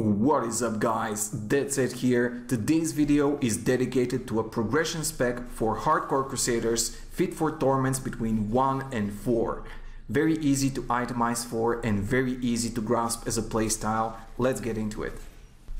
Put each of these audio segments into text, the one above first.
What is up guys, Deadset here. Today's video is dedicated to a progression spec for Hardcore Crusaders fit for torments between 1 and 4. Very easy to itemize for and very easy to grasp as a playstyle. Let's get into it.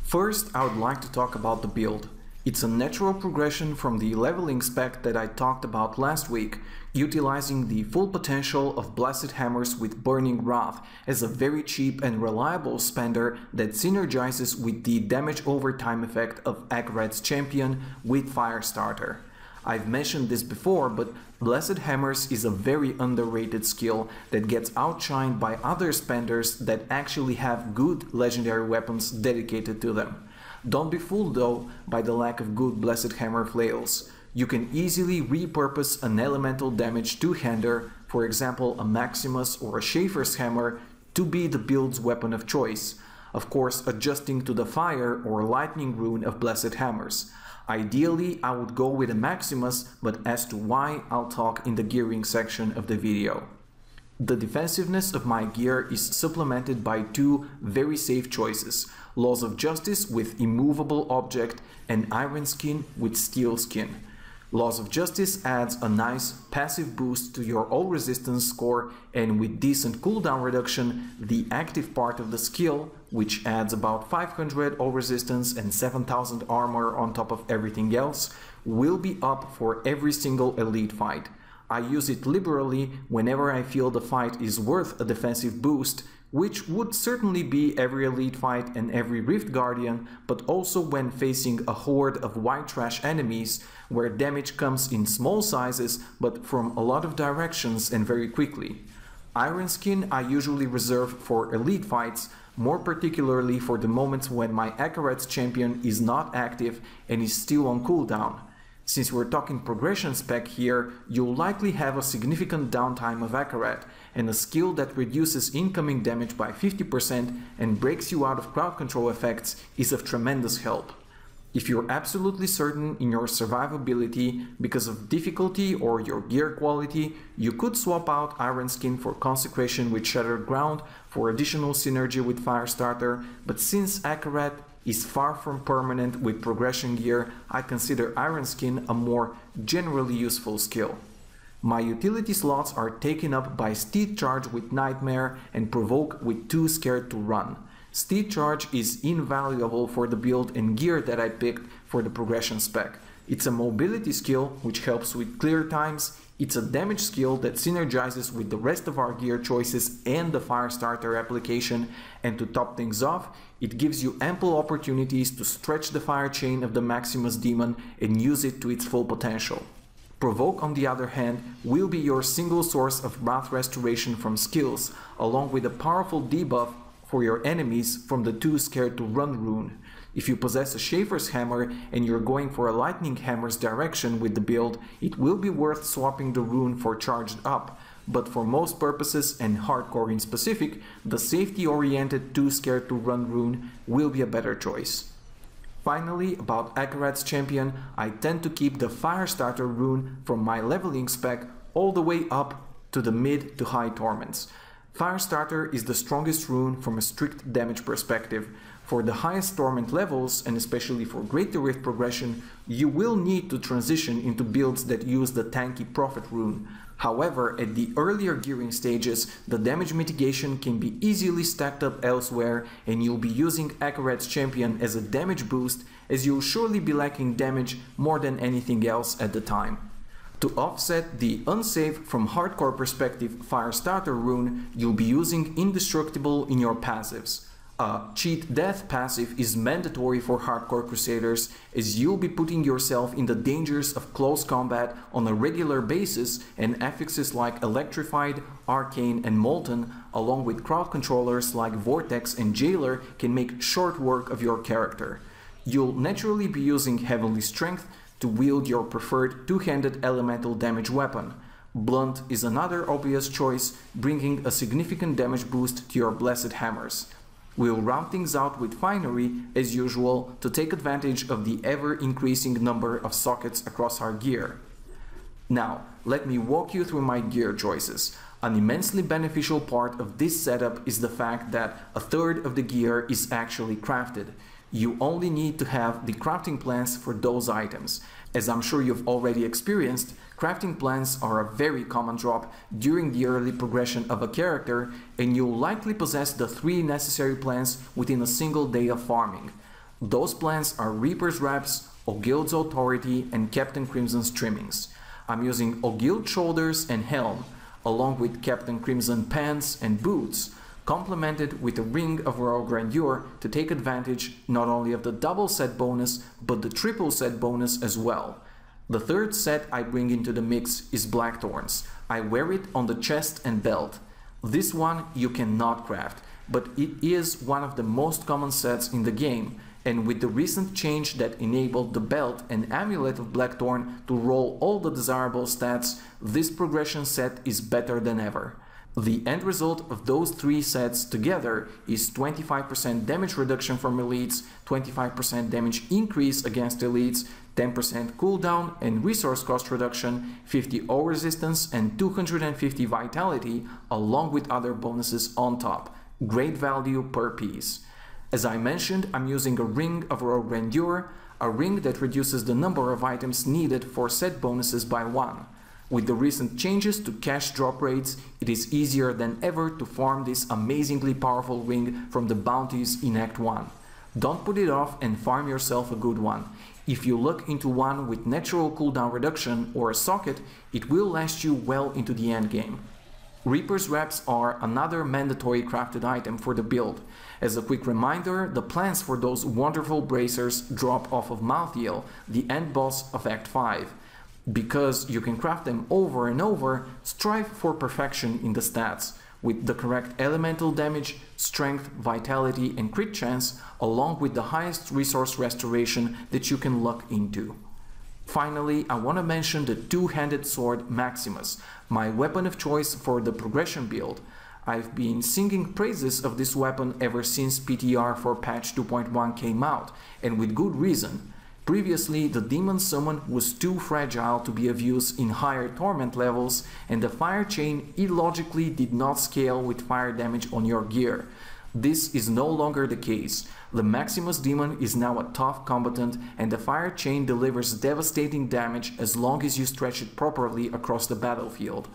First, I would like to talk about the build. It's a natural progression from the leveling spec that I talked about last week, utilizing the full potential of Blessed Hammers with Burning Wrath as a very cheap and reliable spender that synergizes with the damage over time effect of Akarat's Champion with Firestarter. I've mentioned this before, but Blessed Hammers is a very underrated skill that gets outshined by other spenders that actually have good legendary weapons dedicated to them. Don't be fooled though by the lack of good Blessed Hammer flails. You can easily repurpose an elemental damage two-hander, for example a Maximus or a Schaefer's Hammer, to be the build's weapon of choice, of course adjusting to the fire or lightning rune of Blessed Hammers. Ideally, I would go with a Maximus, but as to why, I'll talk in the gearing section of the video. The defensiveness of my gear is supplemented by two very safe choices, Laws of Justice with Immovable Object and Iron Skin with Steel Skin. Laws of Justice adds a nice passive boost to your all resistance score and with decent cooldown reduction, the active part of the skill, which adds about 500 all resistance and 7000 armor on top of everything else, will be up for every single elite fight. I use it liberally whenever I feel the fight is worth a defensive boost which would certainly be every elite fight and every Rift Guardian, but also when facing a horde of white trash enemies, where damage comes in small sizes but from a lot of directions and very quickly. Iron Skin I usually reserve for elite fights, more particularly for the moments when my Akarat's champion is not active and is still on cooldown. Since we're talking progression spec here, you'll likely have a significant downtime of Akarat, and a skill that reduces incoming damage by 50% and breaks you out of crowd control effects is of tremendous help. If you're absolutely certain in your survivability because of difficulty or your gear quality, you could swap out Iron Skin for Consecration with Shattered Ground for additional synergy with Firestarter, but since Akarat is far from permanent with progression gear, I consider Iron Skin a more generally useful skill. My utility slots are taken up by Steed Charge with Nightmare and Provoke with Too Scared to Run. Steed Charge is invaluable for the build and gear that I picked for the progression spec. It's a mobility skill which helps with clear times, it's a damage skill that synergizes with the rest of our gear choices and the Firestarter application, and to top things off, it gives you ample opportunities to stretch the fire chain of the Maximus Demon and use it to its full potential. Provoke, on the other hand, will be your single source of wrath restoration from skills, along with a powerful debuff for your enemies from the Too Scared to Run rune. If you possess a Schaefer's Hammer and you're going for a Lightning Hammer's direction with the build, it will be worth swapping the rune for Charged Up, but for most purposes and hardcore in specific, the safety-oriented Too Scared to Run rune will be a better choice. Finally, about Akarat's champion, I tend to keep the Firestarter rune from my leveling spec all the way up to the mid to high torments. Firestarter is the strongest rune from a strict damage perspective, for the highest torment levels, and especially for Greater Rift progression, you will need to transition into builds that use the tanky Prophet rune. However, at the earlier gearing stages, the damage mitigation can be easily stacked up elsewhere and you'll be using Akarat's champion as a damage boost as you'll surely be lacking damage more than anything else at the time. To offset the unsafe from hardcore perspective Firestarter rune, you'll be using Indestructible in your passives. A cheat death passive is mandatory for hardcore crusaders as you'll be putting yourself in the dangers of close combat on a regular basis and affixes like Electrified, Arcane and Molten along with crowd controllers like Vortex and Jailer can make short work of your character. You'll naturally be using Heavenly Strength to wield your preferred two-handed elemental damage weapon. Blunt is another obvious choice, bringing a significant damage boost to your Blessed Hammers. We'll round things out with Finery, as usual, to take advantage of the ever-increasing number of sockets across our gear. Now, let me walk you through my gear choices. An immensely beneficial part of this setup is the fact that a third of the gear is actually crafted. You only need to have the crafting plans for those items. As I'm sure you've already experienced, crafting plans are a very common drop during the early progression of a character and you'll likely possess the three necessary plans within a single day of farming. Those plans are Reaper's Wraps, Aughild's Authority and Captain Crimson's Trimmings. I'm using Aughild Shoulders and Helm, along with Captain Crimson Pants and Boots, complemented with a Ring of Royal Grandeur to take advantage not only of the double set bonus, but the triple set bonus as well. The third set I bring into the mix is Blackthorne's. I wear it on the chest and belt. This one you cannot craft, but it is one of the most common sets in the game, and with the recent change that enabled the belt and amulet of Blackthorne to roll all the desirable stats, this progression set is better than ever. The end result of those three sets together is 25% damage reduction from elites, 25% damage increase against elites, 10% cooldown and resource cost reduction, 50 all resistance and 250 vitality along with other bonuses on top. Great value per piece. As I mentioned, I'm using a Ring of Royal Grandeur, a ring that reduces the number of items needed for set bonuses by one. With the recent changes to cache drop rates, it is easier than ever to farm this amazingly powerful ring from the bounties in Act 1. Don't put it off and farm yourself a good one. If you look into one with natural cooldown reduction or a socket, it will last you well into the endgame. Reaper's Wraps are another mandatory crafted item for the build. As a quick reminder, the plans for those wonderful bracers drop off of Malthael, the end boss of Act 5. Because you can craft them over and over, strive for perfection in the stats, with the correct elemental damage, strength, vitality and crit chance, along with the highest resource restoration that you can luck into. Finally, I want to mention the two-handed sword Maximus, my weapon of choice for the progression build. I've been singing praises of this weapon ever since PTR for patch 2.1 came out, and with good reason. Previously, the Demon Summon was too fragile to be of use in higher torment levels, and the fire chain illogically did not scale with fire damage on your gear. This is no longer the case. The Maximus Demon is now a tough combatant and the fire chain delivers devastating damage as long as you stretch it properly across the battlefield.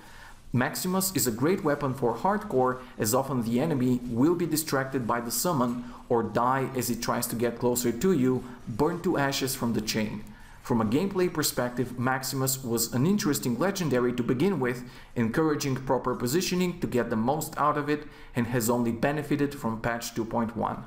Maximus is a great weapon for hardcore as often the enemy will be distracted by the summon or die as it tries to get closer to you, burned to ashes from the chain. From a gameplay perspective, Maximus was an interesting legendary to begin with, encouraging proper positioning to get the most out of it and has only benefited from patch 2.1.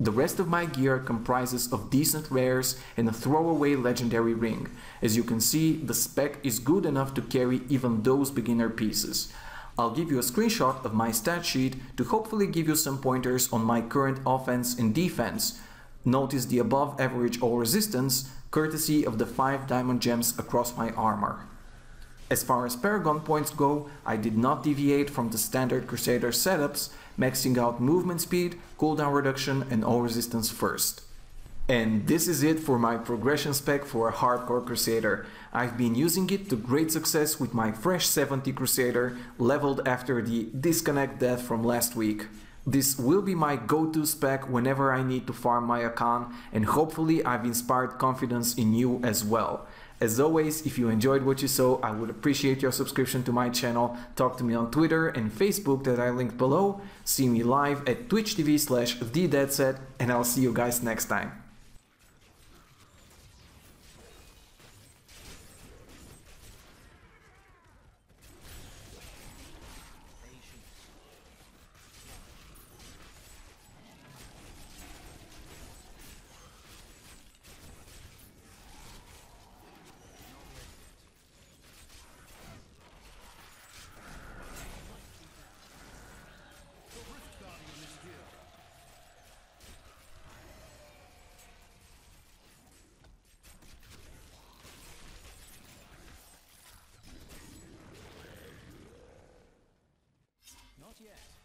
The rest of my gear comprises of decent rares and a throwaway legendary ring. As you can see, the spec is good enough to carry even those beginner pieces. I'll give you a screenshot of my stat sheet to hopefully give you some pointers on my current offense and defense. Notice the above average all resistance, courtesy of the 5 diamond gems across my armor. As far as Paragon points go, I did not deviate from the standard Crusader setups, maxing out movement speed, cooldown reduction and all resistance first. And this is it for my progression spec for a hardcore Crusader. I've been using it to great success with my fresh 70 Crusader, leveled after the disconnect death from last week. This will be my go-to spec whenever I need to farm my account and hopefully I've inspired confidence in you as well. As always, if you enjoyed what you saw, I would appreciate your subscription to my channel. Talk to me on Twitter and Facebook that I linked below. See me live at twitch TV slash TheDeadSet and I'll see you guys next time. Yet.